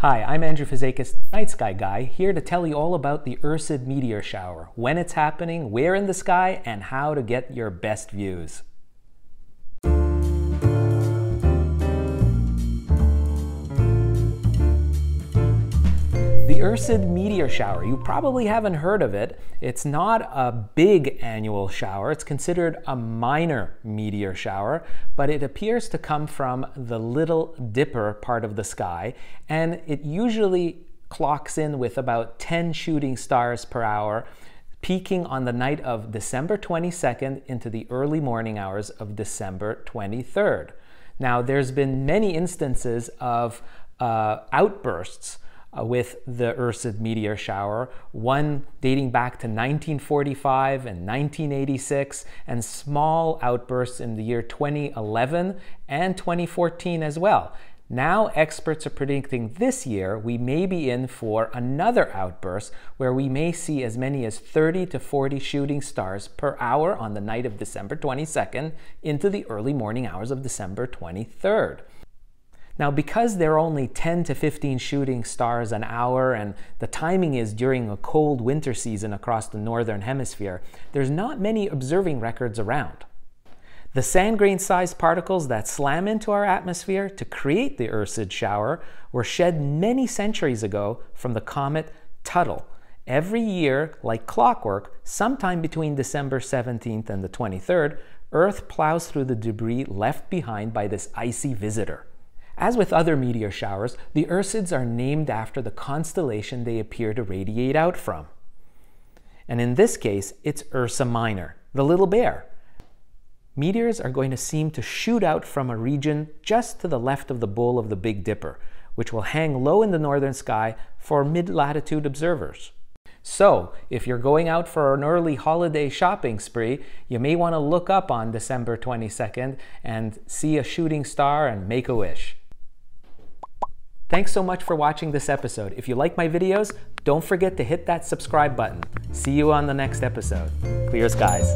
Hi, I'm Andrew Fazekas, Night Sky Guy, here to tell you all about the Ursid meteor shower, when it's happening, where in the sky, and how to get your best views. The Ursid meteor shower, you probably haven't heard of it. It's not a big annual shower, it's considered a minor meteor shower, but it appears to come from the Little Dipper part of the sky, and it usually clocks in with about 10 shooting stars per hour, peaking on the night of December 22nd into the early morning hours of December 23rd. Now, there's been many instances of uh, outbursts Uh, with the Ursid meteor shower, one dating back to 1945 and 1986, and small outbursts in the year 2011 and 2014 as well. Now, experts are predicting this year we may be in for another outburst where we may see as many as 30 to 40 shooting stars per hour on the night of December 22nd into the early morning hours of December 23rd. Now, because there are only 10 to 15 shooting stars an hour and the timing is during a cold winter season across the northern hemisphere, there's not many observing records around. The sand grain sized particles that slam into our atmosphere to create the Ursid shower were shed many centuries ago from the comet Tuttle. Every year, like clockwork, sometime between December 17th and the 23rd, Earth plows through the debris left behind by this icy visitor. As with other meteor showers, the Ursids are named after the constellation they appear to radiate out from. And in this case, it's Ursa Minor, the little bear. Meteors are going to seem to shoot out from a region just to the left of the bowl of the Big Dipper, which will hang low in the northern sky for mid-latitude observers. So, if you're going out for an early holiday shopping spree, you may want to look up on December 22nd and see a shooting star and make a wish. Thanks so much for watching this episode. If you like my videos, don't forget to hit that subscribe button. See you on the next episode. Clear skies.